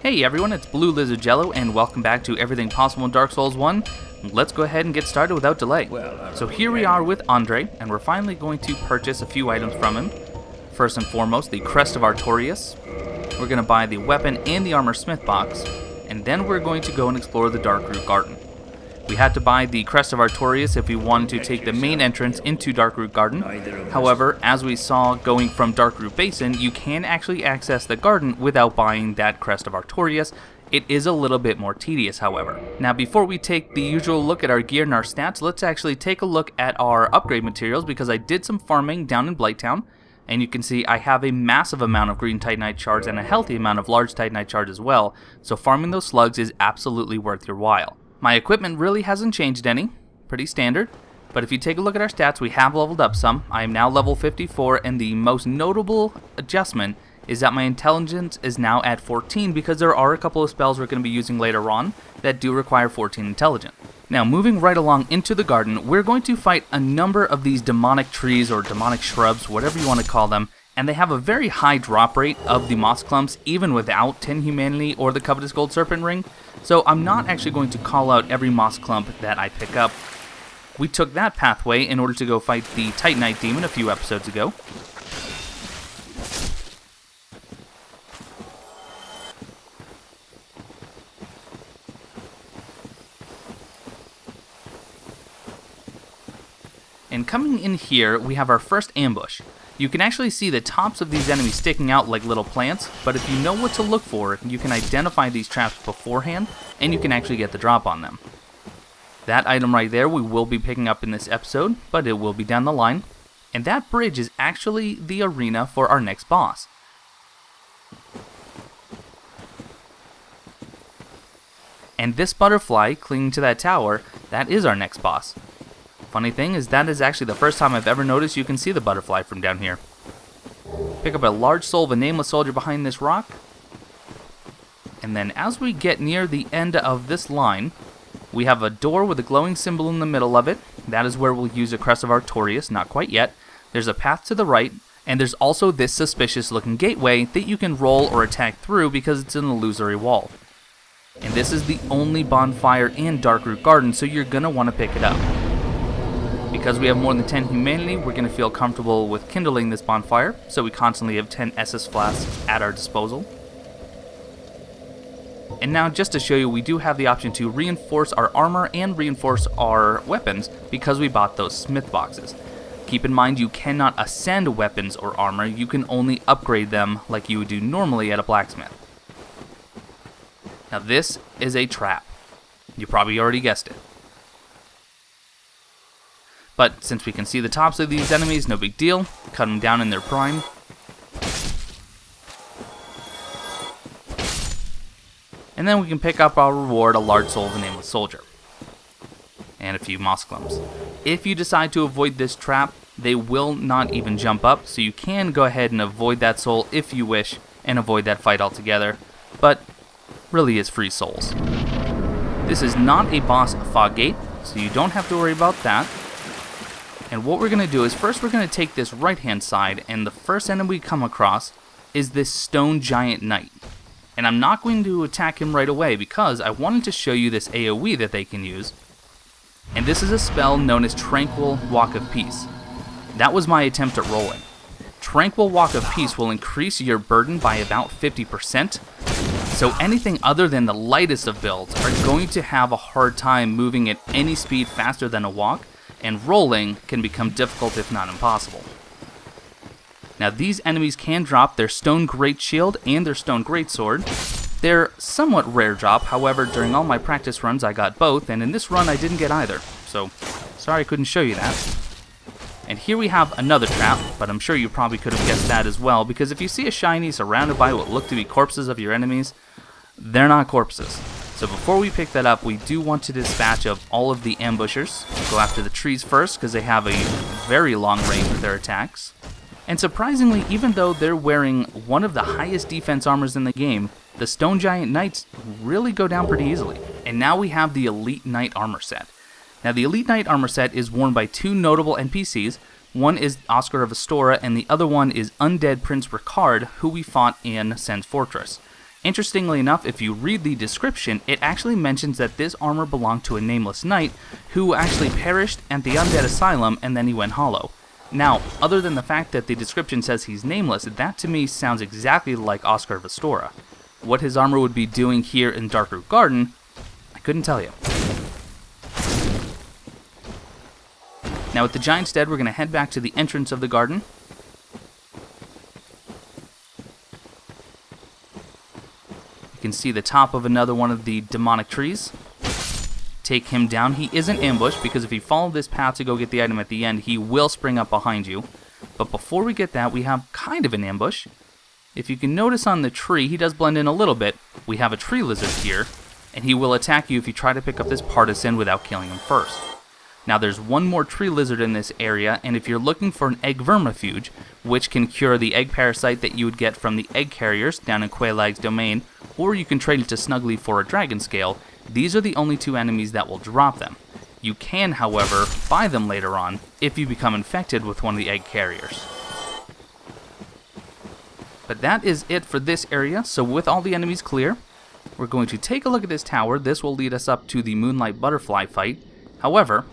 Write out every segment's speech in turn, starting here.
Hey everyone, it's Blue Lizard Jello, and welcome back to Everything Possible in Dark Souls 1. Let's go ahead and get started without delay. So here we are with Andre, and we're finally going to purchase a few items from him. First and foremost, the Crest of Artorias. We're going to buy the weapon and the armor smith box, and then we're going to go and explore the Darkroot Garden. We had to buy the Crest of Artorias if we wanted to take the main entrance into Darkroot Garden. However, as we saw going from Darkroot Basin, you can actually access the garden without buying that Crest of Artorias. It is a little bit more tedious, however. Now, before we take the usual look at our gear and our stats, let's actually take a look at our upgrade materials because I did some farming down in Blighttown and you can see I have a massive amount of green titanite shards and a healthy amount of large titanite shards as well, so farming those slugs is absolutely worth your while. My equipment really hasn't changed any, pretty standard, but if you take a look at our stats, we have leveled up some. I am now level 54, and the most notable adjustment is that my intelligence is now at 14 because there are a couple of spells we're going to be using later on that do require 14 intelligence. Now, moving right along into the garden, we're going to fight a number of these demonic trees or demonic shrubs, whatever you want to call them, and they have a very high drop rate of the moss clumps even without 10 humanity or the covetous gold serpent ring. So I'm not actually going to call out every moss clump that I pick up. We took that pathway in order to go fight the Titanite demon a few episodes ago. And coming in here, we have our first ambush. You can actually see the tops of these enemies sticking out like little plants, but if you know what to look for, you can identify these traps beforehand, and you can actually get the drop on them. That item right there we will be picking up in this episode, but it will be down the line. And that bridge is actually the arena for our next boss. And this butterfly clinging to that tower, that is our next boss. Funny thing is that is actually the first time I've ever noticed you can see the butterfly from down here. Pick up a large soul of a nameless soldier behind this rock. And then as we get near the end of this line, we have a door with a glowing symbol in the middle of it. That is where we'll use a Crest of Artorias, not quite yet. There's a path to the right, and there's also this suspicious looking gateway that you can roll or attack through because it's an illusory wall. And this is the only bonfire in Darkroot Garden, so you're want to pick it up. Because we have more than 10 humanity, we're going to feel comfortable with kindling this bonfire, so we constantly have 10 Estus flasks at our disposal. And now, just to show you, we do have the option to reinforce our armor and reinforce our weapons because we bought those smith boxes. Keep in mind you cannot ascend weapons or armor, you can only upgrade them like you would do normally at a blacksmith. Now this is a trap. You probably already guessed it. But since we can see the tops of these enemies, no big deal. Cut them down in their prime. And then we can pick up our reward, a large soul of a nameless soldier. And a few moss clumps. If you decide to avoid this trap, they will not even jump up, so you can go ahead and avoid that soul if you wish, and avoid that fight altogether. But really is free souls. This is not a boss fog gate, so you don't have to worry about that. And what we're going to do is first we're going to take this right hand side and the first enemy we come across is this stone giant knight. And I'm not going to attack him right away because I wanted to show you this AoE that they can use. And this is a spell known as Tranquil Walk of Peace. That was my attempt at rolling. Tranquil Walk of Peace will increase your burden by about 50%, so anything other than the lightest of builds are going to have a hard time moving at any speed faster than a walk, and rolling can become difficult if not impossible. Now these enemies can drop their Stone Great Shield and their Stone Great Sword. They're somewhat rare drop, however during all my practice runs I got both, and in this run I didn't get either, so sorry I couldn't show you that. And here we have another trap, but I'm sure you probably could have guessed that as well, because if you see a shiny surrounded by what look to be corpses of your enemies, they're not corpses. So before we pick that up, we do want to dispatch of all of the ambushers. Go after the trees first, because they have a very long range with their attacks. And surprisingly, even though they're wearing one of the highest defense armors in the game, the Stone Giant Knights really go down pretty easily. And now we have the Elite Knight armor set. Now the Elite Knight armor set is worn by two notable NPCs. One is Oscar of Astora, and the other one is Undead Prince Ricard, who we fought in Sen's Fortress. Interestingly enough, if you read the description, it actually mentions that this armor belonged to a nameless knight who actually perished at the undead asylum and then he went hollow. Now, other than the fact that the description says he's nameless, that to me sounds exactly like Oscar of Astora. What his armor would be doing here in Darkroot Garden, I couldn't tell you. Now with the Giant's dead, we're going to head back to the entrance of the garden. You can see the top of another one of the demonic trees. Take him down. He isn't ambushed because if you follow this path to go get the item at the end, he will spring up behind you. But before we get that, we have kind of an ambush. If you can notice on the tree, he does blend in a little bit. We have a tree lizard here, and he will attack you if you try to pick up this partizan without killing him first. Now there's one more tree lizard in this area, and if you're looking for an egg vermifuge, which can cure the egg parasite that you would get from the egg carriers down in Quelaag's domain, or you can trade it to Snuggly for a dragon scale, these are the only two enemies that will drop them. You can, however, buy them later on if you become infected with one of the egg carriers. But that is it for this area, so with all the enemies clear, we're going to take a look at this tower. This will lead us up to the Moonlight Butterfly fight. However,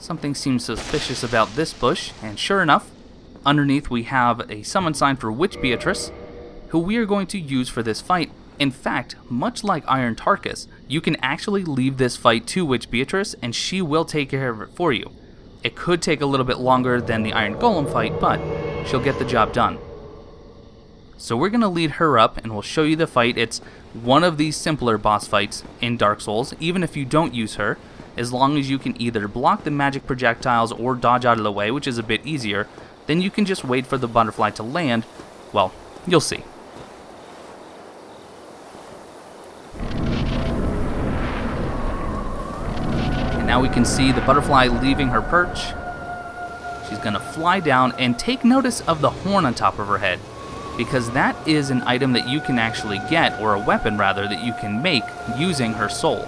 Something seems suspicious about this bush, and sure enough, underneath we have a summon sign for Witch Beatrice, who we are going to use for this fight. In fact, much like Iron Tarkus, you can actually leave this fight to Witch Beatrice and she will take care of it for you. It could take a little bit longer than the Iron Golem fight, but she'll get the job done. So we're going to lead her up and we'll show you the fight. It's one of these simpler boss fights in Dark Souls, even if you don't use her as long as you can either block the magic projectiles or dodge out of the way, which is a bit easier, then you can just wait for the butterfly to land. Well, you'll see. And now we can see the butterfly leaving her perch. She's to fly down and take notice of the horn on top of her head because that is an item that you can actually get, or a weapon rather, that you can make using her soul.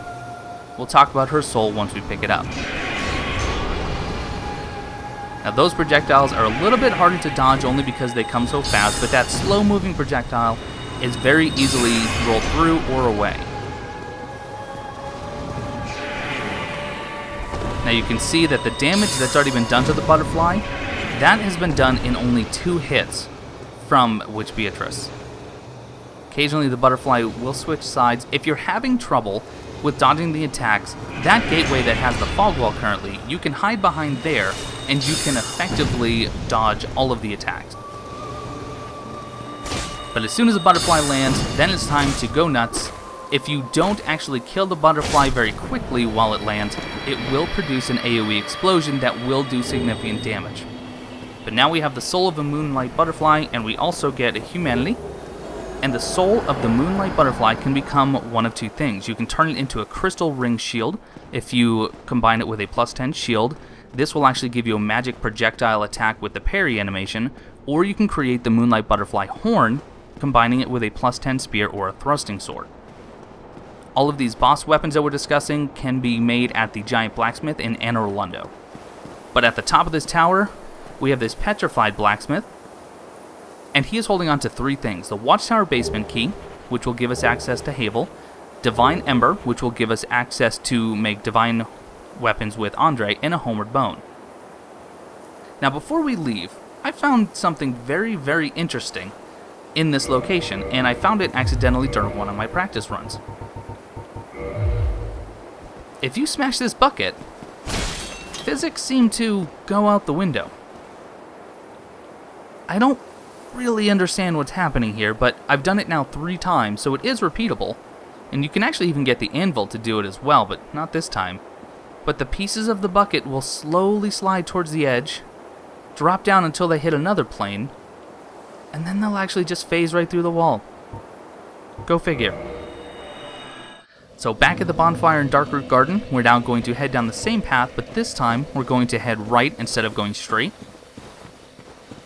We'll talk about her soul once we pick it up. Now those projectiles are a little bit harder to dodge only because they come so fast, but that slow moving projectile is very easily rolled through or away. Now you can see that the damage that's already been done to the butterfly, that has been done in only two hits from Witch Beatrice. Occasionally the butterfly will switch sides. If you're having trouble with dodging the attacks, that gateway that has the fog wall currently, you can hide behind there and you can effectively dodge all of the attacks. But as soon as the butterfly lands, then it's time to go nuts. If you don't actually kill the butterfly very quickly while it lands, it will produce an AoE explosion that will do significant damage. But now we have the soul of a moonlight butterfly, and we also get a humanity, and the soul of the Moonlight Butterfly can become one of two things. You can turn it into a crystal ring shield if you combine it with a plus 10 shield. This will actually give you a magic projectile attack with the parry animation, or you can create the Moonlight Butterfly horn, combining it with a plus 10 spear or a thrusting sword. All of these boss weapons that we're discussing can be made at the Giant Blacksmith in Anor Londo. But at the top of this tower, we have this petrified blacksmith, and he is holding on to three things the Watchtower Basement Key, which will give us access to Havel, Divine Ember, which will give us access to make divine weapons with Andre, and a Homeward Bone. Now, before we leave, I found something very, very interesting in this location, and I found it accidentally during one of my practice runs. If you smash this bucket, physics seem to go out the window. I don't really understand what's happening here, but I've done it now three times, so it is repeatable. And you can actually even get the anvil to do it as well, but not this time. But the pieces of the bucket will slowly slide towards the edge, drop down until they hit another plane, and then they'll actually just phase right through the wall. Go figure. So back at the bonfire in Darkroot Garden, we're now going to head down the same path, but this time we're going to head right instead of going straight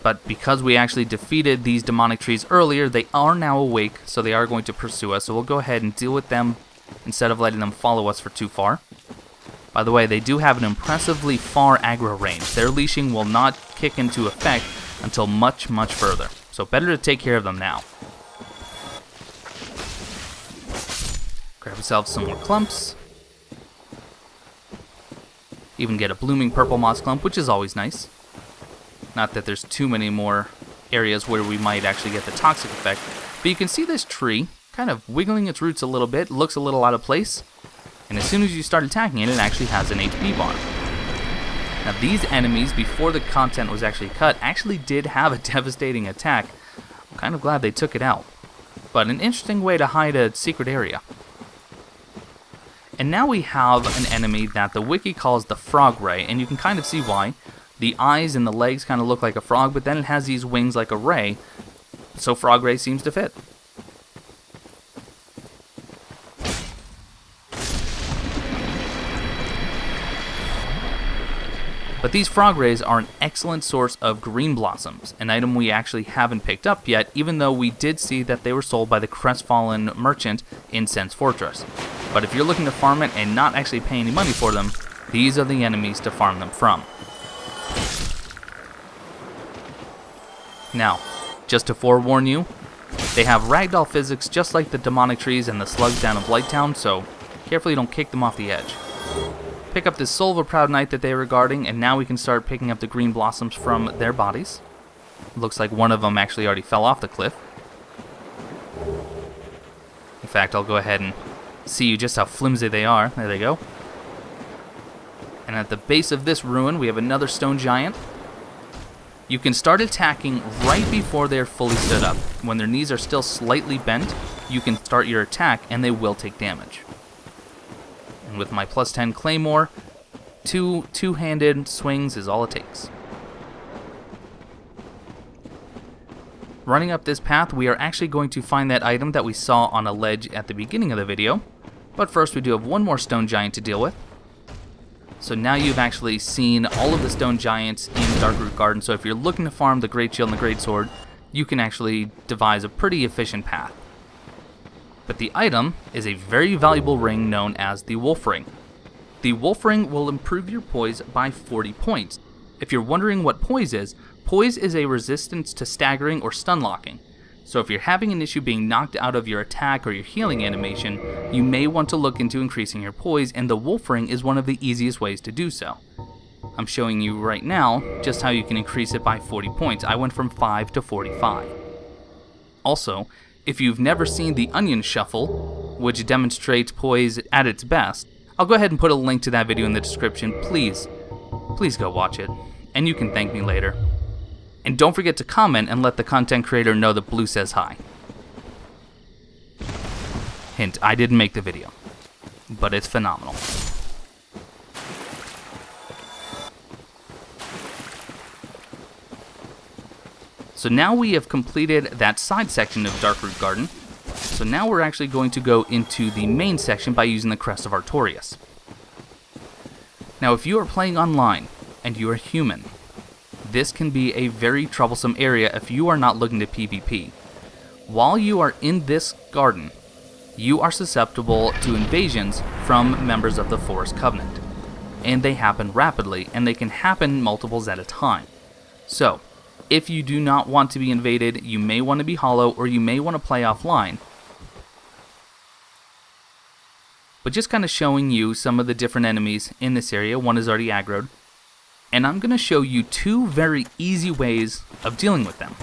but because we actually defeated these demonic trees earlier, they are now awake, so they are going to pursue us. So we'll go ahead and deal with them instead of letting them follow us for too far. By the way, they do have an impressively far aggro range. Their leashing will not kick into effect until much, much further. So better to take care of them now. Grab ourselves some more clumps. Even get a blooming purple moss clump, which is always nice. Not that there's too many more areas where we might actually get the toxic effect. But you can see this tree kind of wiggling its roots a little bit, looks a little out of place. And as soon as you start attacking it, it actually has an HP bar. Now these enemies, before the content was actually cut, actually did have a devastating attack. I'm kind of glad they took it out. But an interesting way to hide a secret area. And now we have an enemy that the wiki calls the Frog Ray, and you can kind of see why. The eyes and the legs kind of look like a frog, but then it has these wings like a ray, so Frog Ray seems to fit. But these frog rays are an excellent source of green blossoms, an item we actually haven't picked up yet, even though we did see that they were sold by the Crestfallen merchant in Sen's Fortress. But if you're looking to farm it and not actually pay any money for them, these are the enemies to farm them from. Now, just to forewarn you, they have ragdoll physics just like the demonic trees and the slugs down in Blighttown, so carefully don't kick them off the edge pick up this soul of a proud knight that they were guarding, and now we can start picking up the green blossoms from their bodies. Looks like one of them actually already fell off the cliff. In fact, I'll go ahead and see you just how flimsy they are. There they go. And at the base of this ruin, we have another stone giant. You can start attacking right before they're fully stood up. When their knees are still slightly bent, you can start your attack and they will take damage. And with my plus 10 claymore, two two-handed swings is all it takes. Running up this path, we are actually going to find that item that we saw on a ledge at the beginning of the video. But first we do have one more stone giant to deal with. So now you've actually seen all of the stone giants in Darkroot Garden, so if you're looking to farm the Great Shield and the Great Sword, you can actually devise a pretty efficient path. But the item is a very valuable ring known as the Wolf Ring. The Wolf Ring will improve your poise by 40 points. If you're wondering what poise is, poise is a resistance to staggering or stun locking. So if you're having an issue being knocked out of your attack or your healing animation, you may want to look into increasing your poise and the Wolf Ring is one of the easiest ways to do so. I'm showing you right now just how you can increase it by 40 points. I went from 5 to 45. Also, if you've never seen the Onion Shuffle, which demonstrates poise at its best, I'll go ahead and put a link to that video in the description. Please, please go watch it, and you can thank me later. And don't forget to comment and let the content creator know that Blue says hi. Hint, I didn't make the video, but it's phenomenal. So now we have completed that side section of Darkroot Garden. So now we're actually going to go into the main section by using the Crest of Artorias. Now if you are playing online and you are human, this can be a very troublesome area if you are not looking to PvP. While you are in this garden, you are susceptible to invasions from members of the Forest Covenant. And they happen rapidly, and they can happen multiples at a time. So, if you do not want to be invaded, you may want to be hollow or you may want to play offline. But just kind of showing you some of the different enemies in this area. One is already aggroed. And I'm going to show you two very easy ways of dealing with them.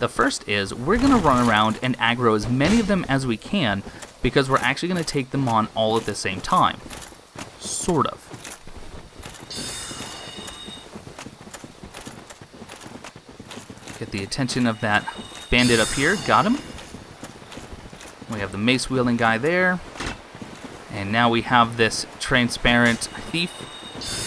The first is we're going to run around and aggro as many of them as we can because we're actually going to take them on all at the same time. Sort of. Get the attention of that bandit up here. Got him. We have the mace wielding guy there. And now we have this transparent thief.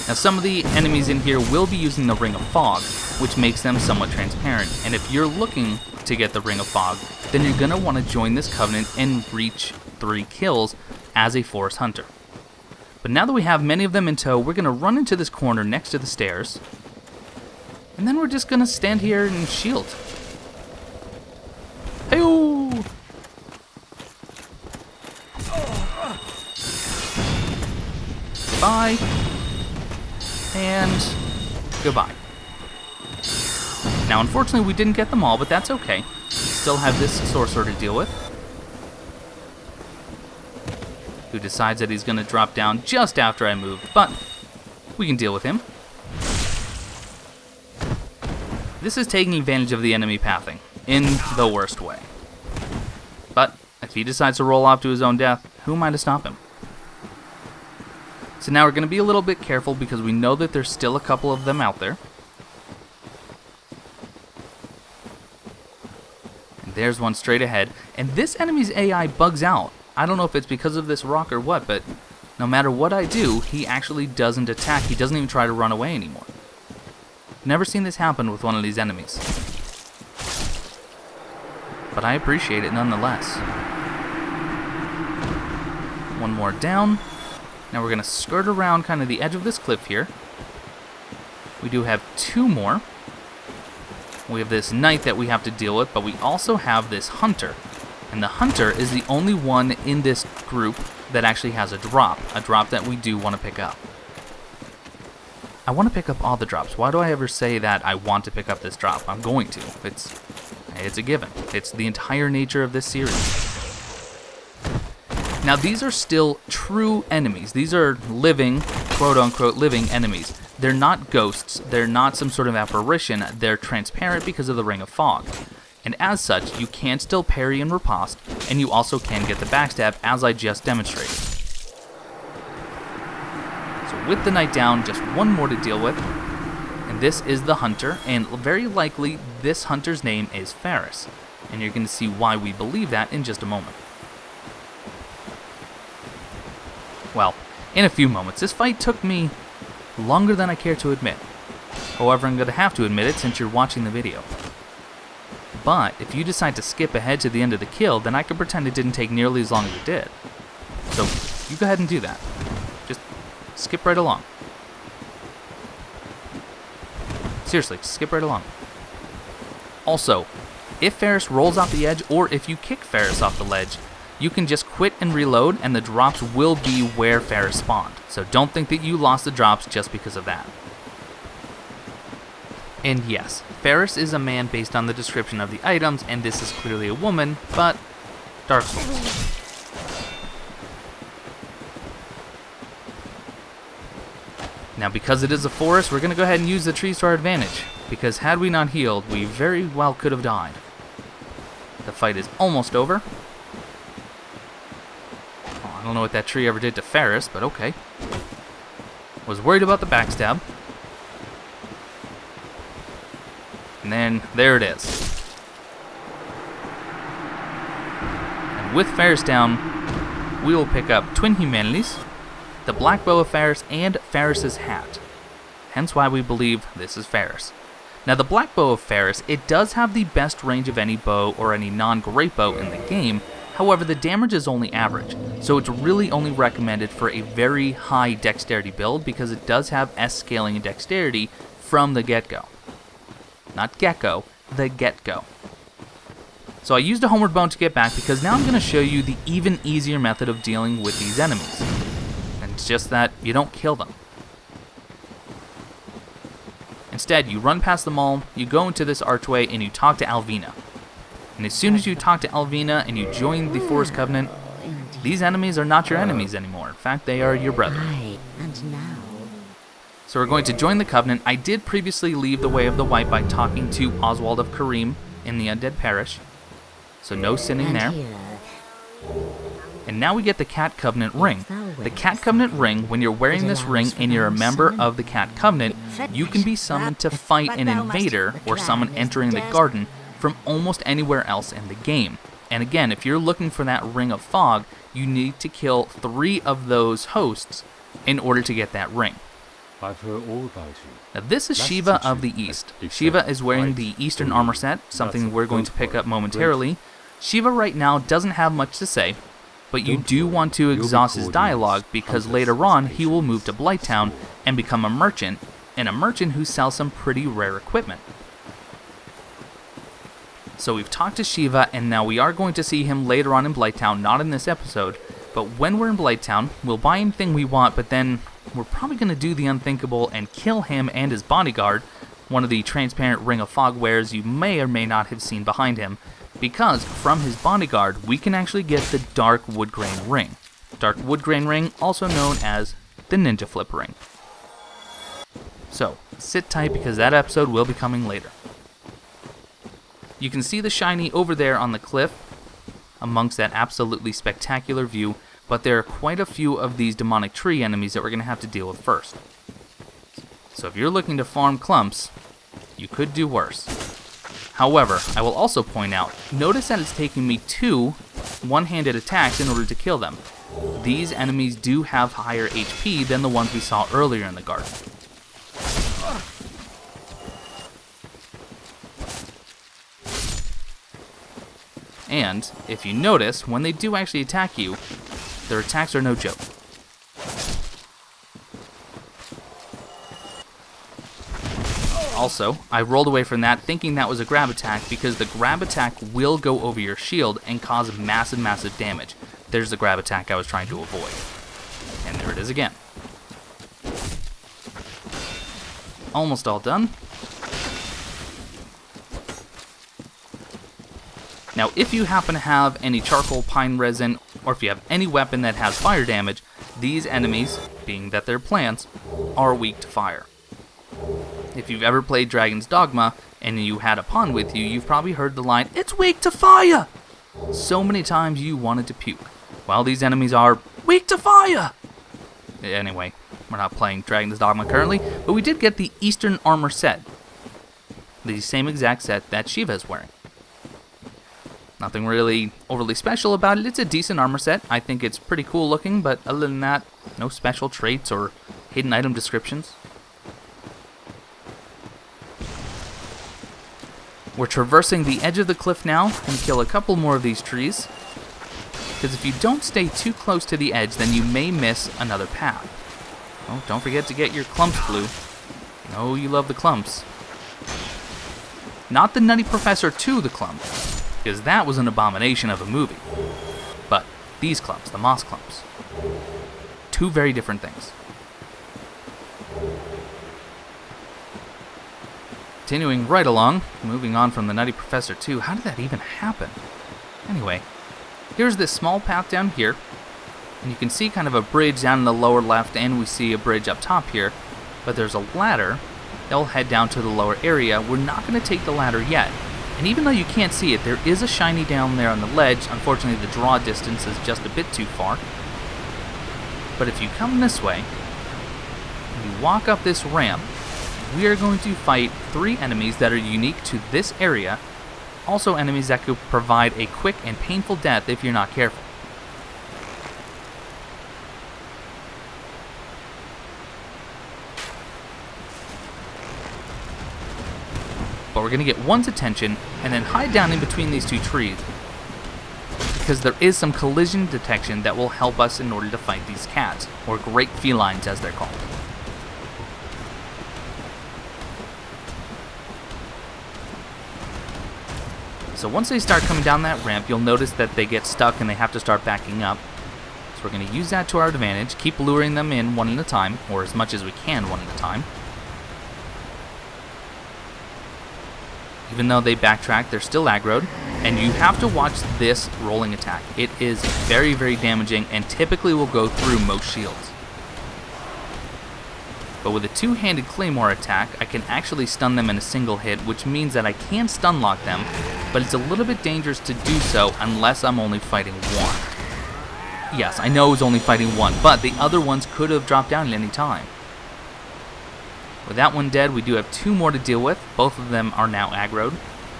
Now some of the enemies in here will be using the Ring of Fog, which makes them somewhat transparent. And if you're looking to get the Ring of Fog, then you're going to want to join this covenant and reach 3 kills as a forest hunter. But now that we have many of them in tow, we're going to run into this corner next to the stairs, and then we're just gonna stand here and shield. Hey Bye. And goodbye. Now, unfortunately, we didn't get them all, but that's okay. We still have this sorcerer to deal with. who decides that he's going to drop down just after I move, but we can deal with him. This is taking advantage of the enemy pathing, in the worst way. But if he decides to roll off to his own death, who am I to stop him? So now we're going to be a little bit careful because we know that there's still a couple of them out there. And there's one straight ahead. And this enemy's AI bugs out. I don't know if it's because of this rock or what, but no matter what I do, he actually doesn't attack. He doesn't even try to run away anymore. Never seen this happen with one of these enemies. But I appreciate it nonetheless. One more down. Now we're going to skirt around kind of the edge of this cliff here. We do have two more. We have this knight that we have to deal with, but we also have this hunter. And the hunter is the only one in this group that actually has a drop, a drop that we do want to pick up. I want to pick up all the drops. Why do I ever say that I want to pick up this drop? I'm going to. It's it's a given. It's the entire nature of this series. Now, these are still true enemies. These are living, quote unquote, living enemies. They're not ghosts, they're not some sort of apparition, they're transparent because of the Ring of Fog. And as such, you can still parry and riposte, and you also can get the backstab as I just demonstrated. So with the knight down, just one more to deal with. And this is the hunter, and very likely this hunter's name is Pharis. And you're going to see why we believe that in just a moment. Well, in a few moments. This fight took me longer than I care to admit. However, I'm going to have to admit it since you're watching the video. But if you decide to skip ahead to the end of the kill, then I can pretend it didn't take nearly as long as it did. So, you go ahead and do that. Just skip right along. Seriously, skip right along. Also, if Pharis rolls off the edge, or if you kick Pharis off the ledge, you can just quit and reload and the drops will be where Pharis spawned. So don't think that you lost the drops just because of that. And yes, Pharis is a man based on the description of the items, and this is clearly a woman, but Dark Souls. Now because it is a forest, we're going to go ahead and use the trees to our advantage, because had we not healed, we very well could have died. The fight is almost over, I don't know what that tree ever did to Pharis, but okay. Was worried about the backstab. And then, there it is. And with Pharis down, we will pick up Twin Humanities, the Black Bow of Pharis, and Pharis's hat. Hence why we believe this is Pharis. Now the Black Bow of Pharis, it does have the best range of any bow or any non-great bow in the game, However, the damage is only average, so it's really only recommended for a very high dexterity build because it does have S scaling and dexterity from the get-go. Not get-go, the get-go. So I used a homeward bone to get back because now I'm going to show you the even easier method of dealing with these enemies. And it's just that you don't kill them. Instead, you run past them all, you go into this archway, and you talk to Alvina. And as soon as you talk to Alvina and you join the Forest Covenant, these enemies are not your enemies anymore. In fact, they are your brethren. So we're going to join the Covenant. I did previously leave the Way of the White by talking to Oswald of Carim in the Undead Parish. So no sinning there. And now we get the Cat Covenant ring. The Cat Covenant ring, when you're wearing this ring and you're a member of the Cat Covenant, you can be summoned to fight an invader or someone entering the garden from almost anywhere else in the game. And again, if you're looking for that Ring of Fog, you need to kill three of those hosts in order to get that ring. I've heard all about you. Now this is Shiva of the East. Shiva is wearing the Eastern armor set, something we're going to pick up momentarily. Shiva right now doesn't have much to say, but you do want to exhaust his dialogue because later on he will move to Blighttown and become a merchant, and a merchant who sells some pretty rare equipment. So we've talked to Shiva, and now we are going to see him later on in Blighttown, not in this episode. But when we're in Blighttown, we'll buy anything we want, but then we're probably going to do the unthinkable and kill him and his bodyguard, one of the transparent Ring of Fog wares you may or may not have seen behind him, because from his bodyguard, we can actually get the Dark Wood Grain Ring. Dark Wood Grain Ring, also known as the Ninja Flip Ring. So, sit tight because that episode will be coming later. You can see the shiny over there on the cliff amongst that absolutely spectacular view, but there are quite a few of these demonic tree enemies that we're going to have to deal with first. So if you're looking to farm clumps, you could do worse. However, I will also point out, notice that it's taking me two one-handed attacks in order to kill them. These enemies do have higher HP than the ones we saw earlier in the garden. And, if you notice, when they do actually attack you, their attacks are no joke. Also, I rolled away from that thinking that was a grab attack because the grab attack will go over your shield and cause massive, massive damage. There's the grab attack I was trying to avoid. And there it is again. Almost all done. Now, if you happen to have any charcoal pine resin, or if you have any weapon that has fire damage, these enemies, being that they're plants, are weak to fire. If you've ever played Dragon's Dogma and you had a pawn with you, you've probably heard the line, It's weak to fire! So many times you wanted to puke. Well, these enemies are weak to fire! Anyway, we're not playing Dragon's Dogma currently, but we did get the Eastern Armor set. The same exact set that Shiva is wearing. Nothing really overly special about it. It's a decent armor set. I think it's pretty cool looking, but other than that, no special traits or hidden item descriptions. We're traversing the edge of the cliff now and kill a couple more of these trees. Because if you don't stay too close to the edge, then you may miss another path. Oh, don't forget to get your clumps blue. No, you love the clumps. Not the Nutty Professor to the clump, because that was an abomination of a movie. But these clumps, the moss clumps, two very different things. Continuing right along, moving on from the Nutty Professor 2. How did that even happen? Anyway, here's this small path down here, and you can see kind of a bridge down in the lower left, and we see a bridge up top here, but there's a ladder that will head down to the lower area. We're not going to take the ladder yet, and even though you can't see it, there is a shiny down there on the ledge. Unfortunately, the draw distance is just a bit too far. But if you come this way, you walk up this ramp, we are going to fight three enemies that are unique to this area, also enemies that could provide a quick and painful death if you're not careful. We're going to get one's attention and then hide down in between these two trees because there is some collision detection that will help us in order to fight these cats, or great felines as they're called. So once they start coming down that ramp, you'll notice that they get stuck and they have to start backing up. So we're going to use that to our advantage, keep luring them in one at a time, or as much as we can one at a time. Even though they backtrack, they're still aggroed, and you have to watch this rolling attack. It is very, very damaging and typically will go through most shields. But with a two-handed claymore attack, I can actually stun them in a single hit, which means that I can stun lock them, but it's a little bit dangerous to do so unless I'm only fighting one. Yes, I know I was only fighting one, but the other ones could have dropped down at any time. With that one dead, we do have two more to deal with. Both of them are now aggroed.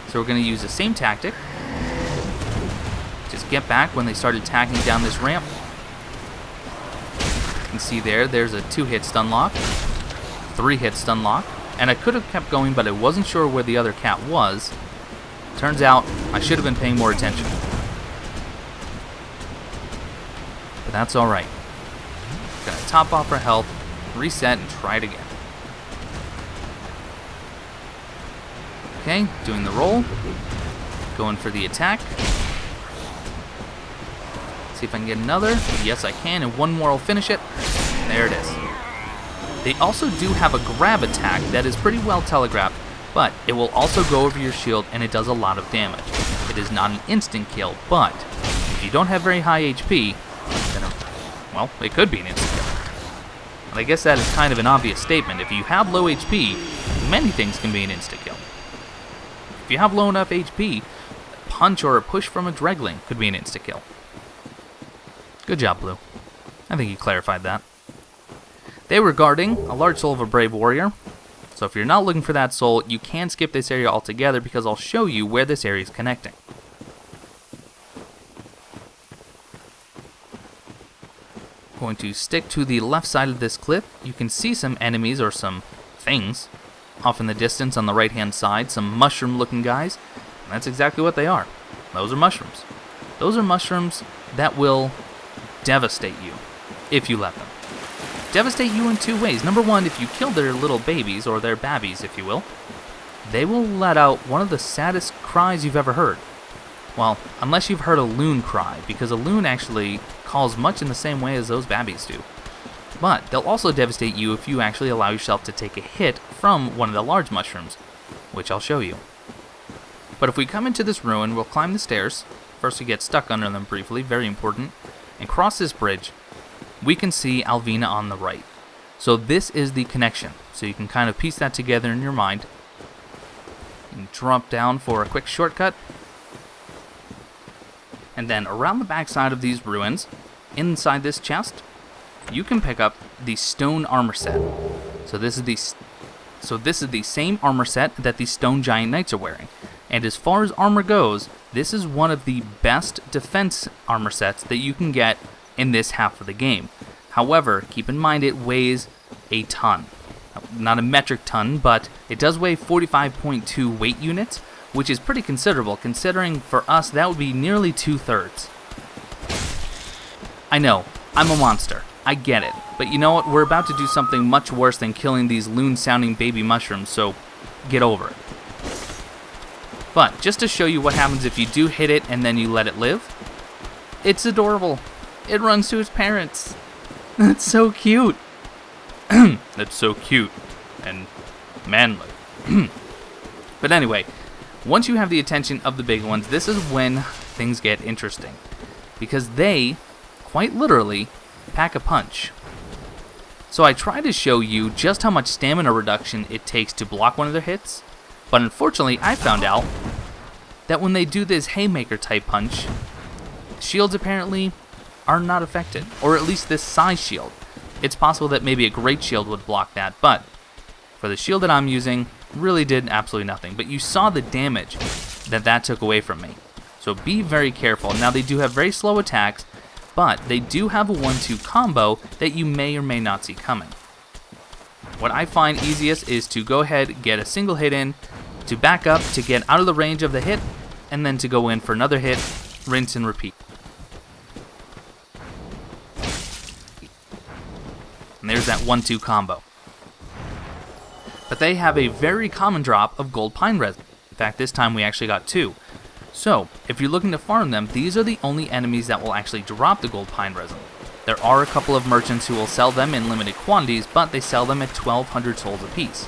So we're going to use the same tactic. Just get back when they start attacking down this ramp. You can see there, there's a two-hit stun lock three hit stun lock, and I could have kept going, but I wasn't sure where the other cat was. Turns out, I should have been paying more attention. But that's alright. Gonna top off our health, reset, and try it again. Okay, doing the roll. Going for the attack. See if I can get another. Yes, I can, and one more will finish it. There it is. They also do have a grab attack that is pretty well telegraphed, but it will also go over your shield and it does a lot of damage. It is not an instant kill, but if you don't have very high HP, then uh, well, it could be an instant kill. And I guess that is kind of an obvious statement. If you have low HP, many things can be an insta-kill. If you have low enough HP, a punch or a push from a Dregling could be an insta-kill. Good job, Blue. I think you clarified that. They were guarding a large soul of a brave warrior. So if you're not looking for that soul, you can skip this area altogether because I'll show you where this area is connecting. Going to stick to the left side of this cliff. You can see some enemies or some things off in the distance on the right hand side, some mushroom looking guys. That's exactly what they are. Those are mushrooms. Those are mushrooms that will devastate you if you let them. Devastate you in two ways. Number one, if you kill their little babies, or their babbies, if you will, they will let out one of the saddest cries you've ever heard. Well, unless you've heard a loon cry, because a loon actually calls much in the same way as those babbies do. But they'll also devastate you if you actually allow yourself to take a hit from one of the large mushrooms, which I'll show you. But if we come into this ruin, we'll climb the stairs. First we get stuck under them briefly, very important, and cross this bridge. We can see Alvina on the right. So this is the connection. So you can kind of piece that together in your mind. And drop down for a quick shortcut. And then around the backside of these ruins, inside this chest, you can pick up the stone armor set. So this is the so this is the same armor set that the stone giant knights are wearing. And as far as armor goes, this is one of the best defense armor sets that you can get in this half of the game. However, keep in mind it weighs a ton. Not a metric ton, but it does weigh 45.2 weight units, which is pretty considerable considering for us that would be nearly two thirds. I know, I'm a monster. I get it. But you know what? We're about to do something much worse than killing these loon sounding baby mushrooms, so get over it. But just to show you what happens if you do hit it and then you let it live, it's adorable. It runs to its parents. That's so cute. That's so cute and manly. but anyway, once you have the attention of the big ones, this is when things get interesting. Because they, quite literally, pack a punch. So I tried to show you just how much stamina reduction it takes to block one of their hits, but unfortunately I found out that when they do this haymaker type punch, shields apparently are not affected, or at least this size shield. It's possible that maybe a great shield would block that, but for the shield that I'm using, really did absolutely nothing. But you saw the damage that that took away from me. So be very careful. Now they do have very slow attacks, but they do have a 1-2 combo that you may or may not see coming. What I find easiest is to go ahead, get a single hit in, to back up, to get out of the range of the hit, and then to go in for another hit, rinse and repeat. And there's that 1-2 combo. But they have a very common drop of gold pine resin. In fact, this time we actually got two. So, if you're looking to farm them, these are the only enemies that will actually drop the gold pine resin. There are a couple of merchants who will sell them in limited quantities, but they sell them at 1200 souls apiece.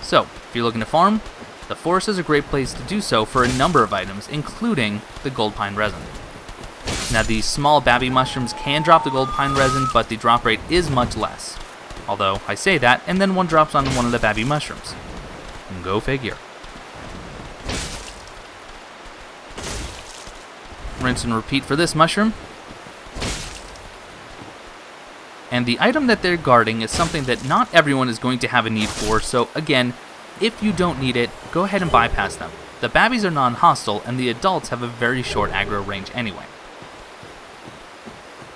So, if you're looking to farm, the forest is a great place to do so for a number of items, including the gold pine resin. Now these small babby mushrooms can drop the gold pine resin, but the drop rate is much less. Although, I say that, and then one drops on one of the babby mushrooms. Go figure. Rinse and repeat for this mushroom. And the item that they're guarding is something that not everyone is going to have a need for, so again, if you don't need it, go ahead and bypass them. The babbies are non-hostile, and the adults have a very short aggro range anyway.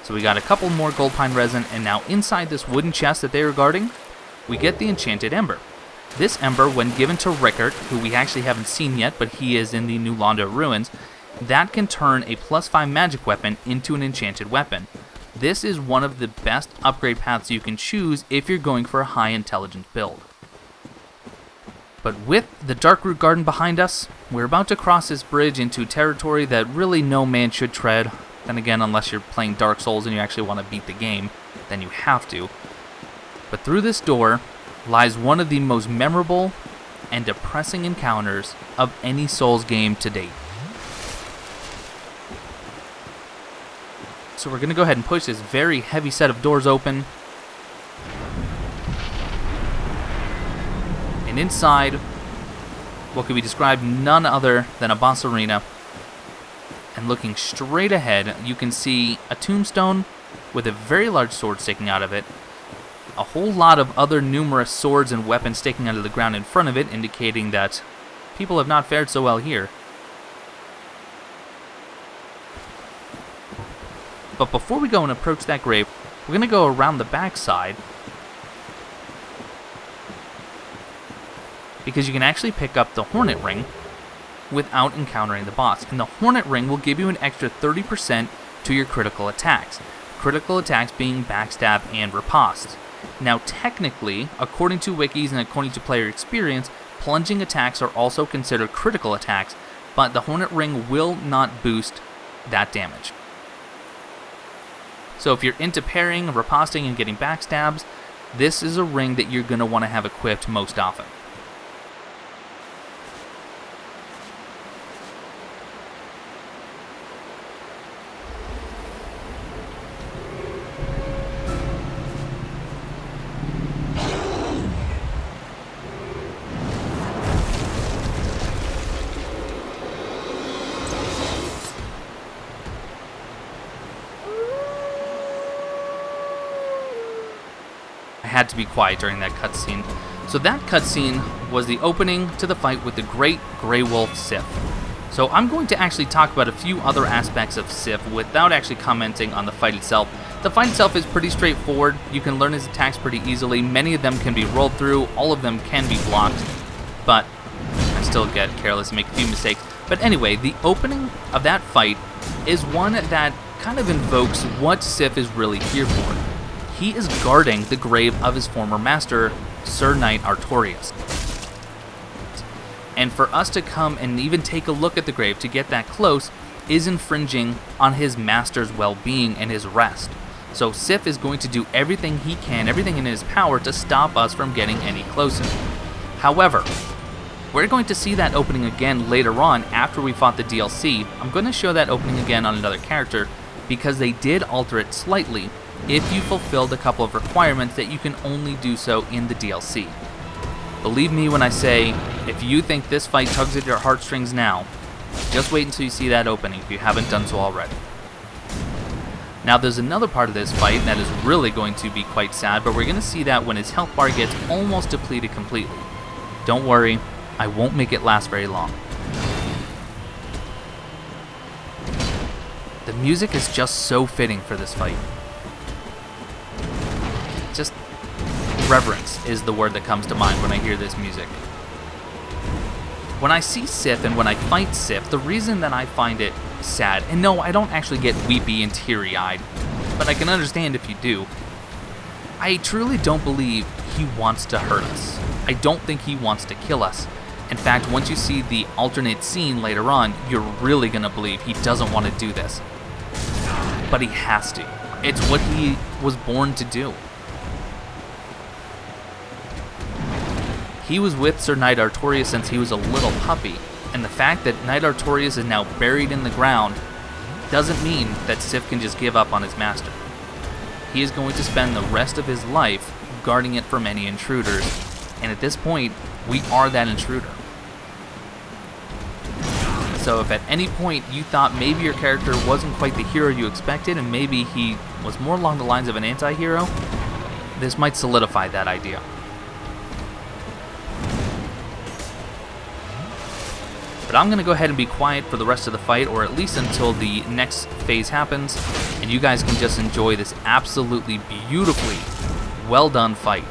So we got a couple more gold pine resin, and now inside this wooden chest that they are guarding, we get the enchanted ember. This ember, when given to Rickert, who we actually haven't seen yet, but he is in the New Londo ruins, that can turn a plus 5 magic weapon into an enchanted weapon. This is one of the best upgrade paths you can choose if you're going for a high intelligence build. But with the Darkroot Garden behind us, we're about to cross this bridge into territory that really no man should tread. Then again, unless you're playing Dark Souls and you actually want to beat the game, then you have to. But through this door lies one of the most memorable and depressing encounters of any Souls game to date. So we're going to go ahead and push this very heavy set of doors open. And inside, what could be described none other than a boss arena. And looking straight ahead, you can see a tombstone with a very large sword sticking out of it. A whole lot of other numerous swords and weapons sticking out of the ground in front of it, indicating that people have not fared so well here. But before we go and approach that grave, we're going to go around the backside because you can actually pick up the Hornet Ring without encountering the boss. And the Hornet Ring will give you an extra 30% to your critical attacks. Critical attacks being backstab and riposte. Now, technically, according to wikis and according to player experience, plunging attacks are also considered critical attacks, but the Hornet Ring will not boost that damage. So if you're into parrying, riposting, and getting backstabs, this is a ring that you're going to want to have equipped most often. To be quiet during that cutscene. So that cutscene was the opening to the fight with the Great Grey Wolf Sif. So I'm going to actually talk about a few other aspects of Sif without actually commenting on the fight itself. The fight itself is pretty straightforward. You can learn his attacks pretty easily. Many of them can be rolled through. All of them can be blocked. But I still get careless and make a few mistakes. But anyway, the opening of that fight is one that kind of invokes what Sif is really here for he is guarding the grave of his former master, Sir Knight Artorias. And for us to come and even take a look at the grave to get that close is infringing on his master's well being and his rest. So Sif is going to do everything he can, everything in his power to stop us from getting any closer. However, we're going to see that opening again later on after we fought the DLC. I'm going to show that opening again on another character because they did alter it slightly if you fulfilled a couple of requirements that you can only do so in the DLC. Believe me when I say, if you think this fight tugs at your heartstrings now, just wait until you see that opening if you haven't done so already. Now there's another part of this fight that is really going to be quite sad, but we're going to see that when his health bar gets almost depleted completely. Don't worry, I won't make it last very long. The music is just so fitting for this fight. Reverence is the word that comes to mind when I hear this music. When I see Sif and when I fight Sif, the reason that I find it sad, and no, I don't actually get weepy and teary eyed, but I can understand if you do. I truly don't believe he wants to hurt us. I don't think he wants to kill us. In fact, once you see the alternate scene later on, you're really gonna believe he doesn't want to do this. But he has to. It's what he was born to do. He was with Sir Knight Artorias since he was a little puppy, and the fact that Knight Artorias is now buried in the ground doesn't mean that Sif can just give up on his master. He is going to spend the rest of his life guarding it from any intruders, and at this point, we are that intruder. So if at any point you thought maybe your character wasn't quite the hero you expected and maybe he was more along the lines of an anti-hero, this might solidify that idea. But I'm going to go ahead and be quiet for the rest of the fight, or at least until the next phase happens, and you guys can just enjoy this absolutely beautifully well done fight.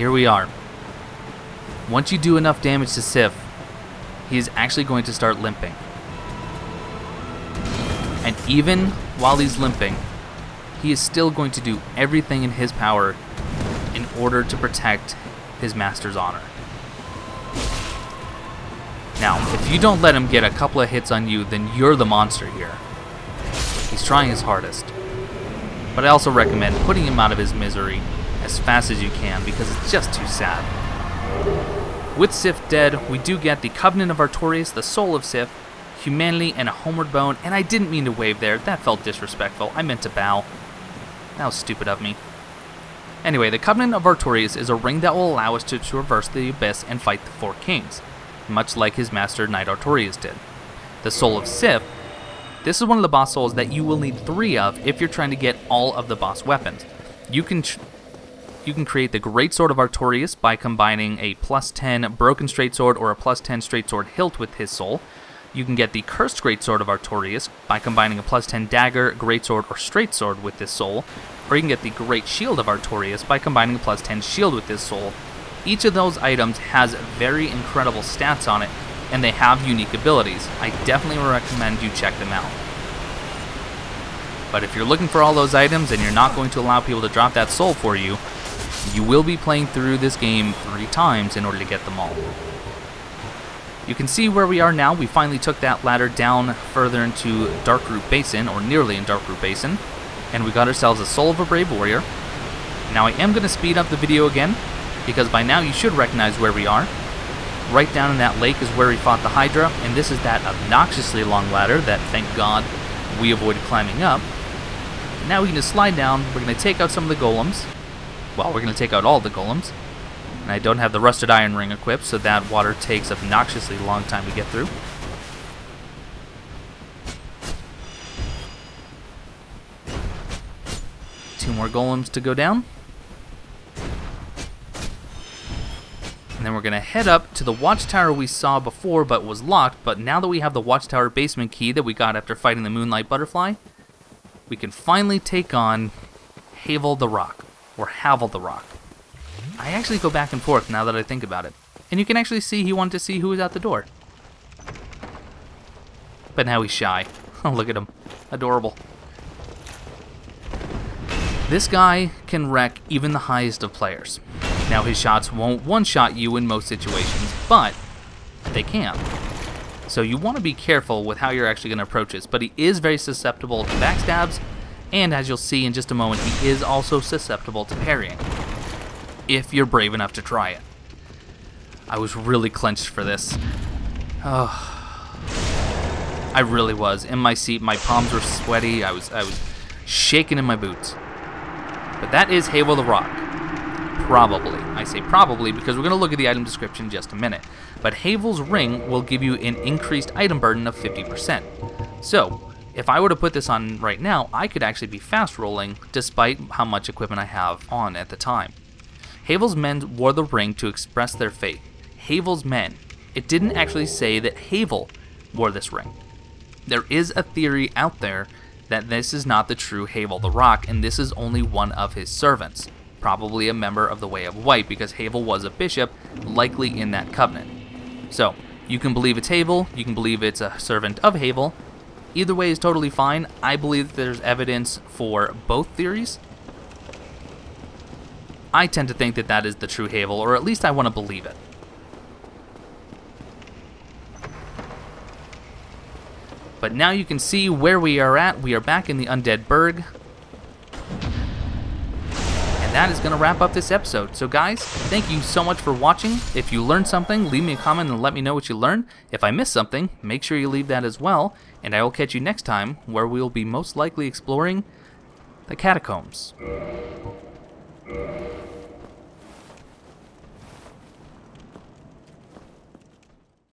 Here we are. Once you do enough damage to Sif, he is actually going to start limping. And even while he's limping, he is still going to do everything in his power in order to protect his master's honor. Now, if you don't let him get a couple of hits on you, then you're the monster here. He's trying his hardest. But I also recommend putting him out of his misery as fast as you can because it's just too sad. With Sif dead, we do get the Covenant of Artorias, the Soul of Sif, Humanity, and a Homeward Bone, and I didn't mean to wave there, that felt disrespectful, I meant to bow. That was stupid of me. Anyway, the Covenant of Artorias is a ring that will allow us to traverse the Abyss and fight the Four Kings, much like his master Knight Artorias did. The Soul of Sif, this is one of the boss souls that you will need three of if you're trying to get all of the boss weapons. You can you can create the Great Sword of Artorias by combining a plus 10 Broken Straight Sword or a plus 10 Straight Sword hilt with his soul. You can get the Cursed Great Sword of Artorias by combining a plus 10 Dagger, Great Sword, or Straight Sword with this soul. Or you can get the Great Shield of Artorias by combining a plus 10 Shield with this soul. Each of those items has very incredible stats on it, and they have unique abilities. I definitely recommend you check them out. But if you're looking for all those items and you're not going to allow people to drop that soul for you, you will be playing through this game three times in order to get them all. You can see where we are now. We finally took that ladder down further into Darkroot Basin, or nearly in Darkroot Basin, and we got ourselves a Soul of a Brave Warrior. Now I am going to speed up the video again, because by now you should recognize where we are. Right down in that lake is where we fought the Hydra, and this is that obnoxiously long ladder that, thank God, we avoided climbing up. Now we can just slide down, we're going to take out some of the golems, well, we're going to take out all the golems. And I don't have the rusted iron ring equipped, so that water takes obnoxiously long time to get through. Two more golems to go down. And then we're going to head up to the watchtower we saw before but was locked, but now that we have the watchtower basement key that we got after fighting the Moonlight Butterfly, we can finally take on Havel the Rock or Havel the Rock. I actually go back and forth now that I think about it. And you can actually see he wanted to see who was at the door. But now he's shy. Oh, look at him. Adorable. This guy can wreck even the highest of players. Now his shots won't one-shot you in most situations, but they can. So you want to be careful with how you're actually going to approach this, but he is very susceptible to backstabs and as you'll see in just a moment, he is also susceptible to parrying, if you're brave enough to try it. I was really clenched for this. Oh, I really was. In my seat, my palms were sweaty, I was, I was shaking in my boots. But that is Havel the Rock. Probably. I say probably because we're going to look at the item description in just a minute. But Havel's Ring will give you an increased item burden of 50%. So, if I were to put this on right now, I could actually be fast rolling despite how much equipment I have on at the time. Havel's men wore the ring to express their faith. Havel's men. It didn't actually say that Havel wore this ring. There is a theory out there that this is not the true Havel the Rock and this is only one of his servants, probably a member of the Way of White because Havel was a bishop, likely in that covenant. So, you can believe it's Havel, you can believe it's a servant of Havel, Either way is totally fine. I believe that there's evidence for both theories. I tend to think that that is the true Havel, or at least I want to believe it. But now you can see where we are at. We are back in the Undead Burg. And that is going to wrap up this episode. So guys, thank you so much for watching. If you learned something, leave me a comment and let me know what you learned. If I missed something, make sure you leave that as well and I will catch you next time where we will be most likely exploring the catacombs.